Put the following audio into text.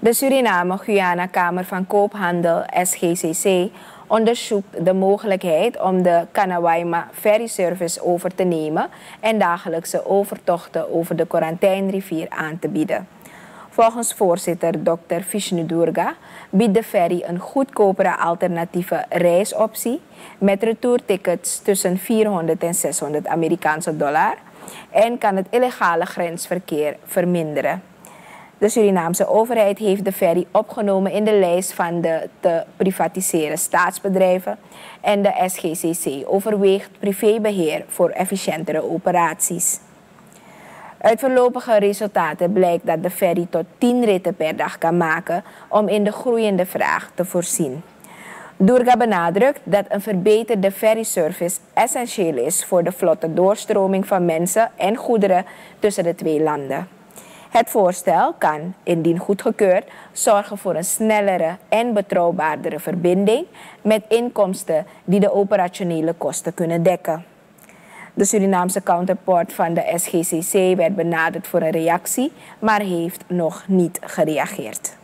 De Suriname-Guyana Kamer van Koophandel, SGCC, onderzoekt de mogelijkheid om de Kanawaima Ferry Service over te nemen en dagelijkse overtochten over de Quarantijnrivier aan te bieden. Volgens voorzitter Dr. Vishnu Durga biedt de ferry een goedkopere alternatieve reisoptie met retourtickets tussen 400 en 600 Amerikaanse dollar en kan het illegale grensverkeer verminderen. De Surinaamse overheid heeft de ferry opgenomen in de lijst van de te privatiseren staatsbedrijven en de SGCC overweegt privébeheer voor efficiëntere operaties. Uit voorlopige resultaten blijkt dat de ferry tot 10 ritten per dag kan maken om in de groeiende vraag te voorzien. Durga benadrukt dat een verbeterde ferryservice essentieel is voor de vlotte doorstroming van mensen en goederen tussen de twee landen. Het voorstel kan, indien goedgekeurd, zorgen voor een snellere en betrouwbaardere verbinding met inkomsten die de operationele kosten kunnen dekken. De Surinaamse counterpart van de SGCC werd benaderd voor een reactie, maar heeft nog niet gereageerd.